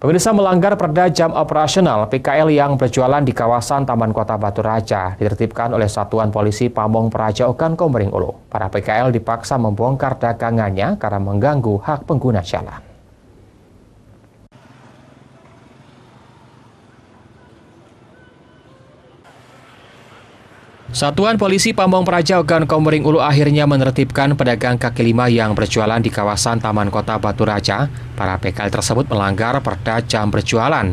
Pemirsa melanggar perda jam operasional PKL yang berjualan di kawasan Taman Kota Batu Raja ditertibkan oleh Satuan Polisi Pamong Praja Okan Komering Ulu. Para PKL dipaksa membongkar dagangannya karena mengganggu hak pengguna jalan. Satuan Polisi Pamong Praja Ogan Komering Ulu akhirnya menertibkan pedagang kaki lima yang berjualan di kawasan Taman Kota Batu Raja. Para PKL tersebut melanggar perda jam berjualan.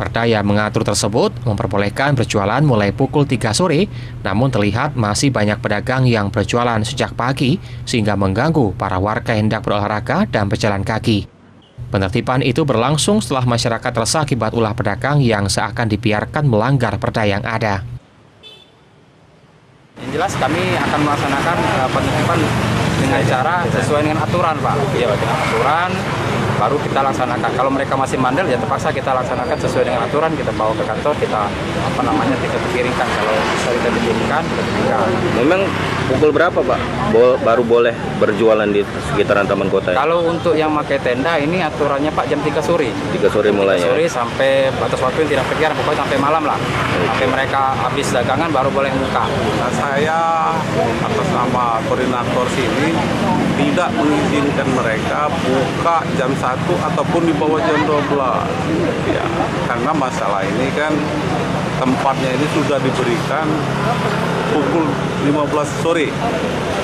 Perda yang mengatur tersebut memperbolehkan berjualan mulai pukul 3 sore, namun terlihat masih banyak pedagang yang berjualan sejak pagi sehingga mengganggu para warga hendak berolahraga dan berjalan kaki. Penertiban itu berlangsung setelah masyarakat resah akibat ulah pedagang yang seakan dibiarkan melanggar perda yang ada. Yang jelas kami akan melaksanakan uh, penertiban dengan cara sesuai dengan aturan, Pak. Iya, dengan aturan baru kita laksanakan. Kalau mereka masih mandel ya terpaksa kita laksanakan sesuai dengan aturan, kita bawa ke kantor, kita apa namanya kita piringkan. Kalau bisa kita piringkan, kita. Memang pukul berapa Pak Bo baru boleh berjualan di sekitaran Taman Kota? Ya? Kalau untuk yang pakai tenda ini aturannya Pak jam 3 sore. 3 sore mulai 3 sore ya? sampai batas waktu yang tidak terkira, pokoknya sampai malam lah. Okay. Sampai mereka habis dagangan baru boleh buka. Nah, saya atas nama koordinator sini tidak mengizinkan mereka buka jam 1 ataupun di bawah jam 12 ya karena masalah ini kan tempatnya ini sudah diberikan pukul 15 sore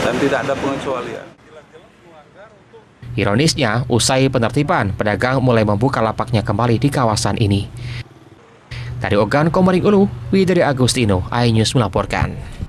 dan tidak ada pengecualian Ironisnya, usai penertiban, pedagang mulai membuka lapaknya kembali di kawasan ini. Dari Ogan Komering Ulu, Widari Agustino, iNews melaporkan.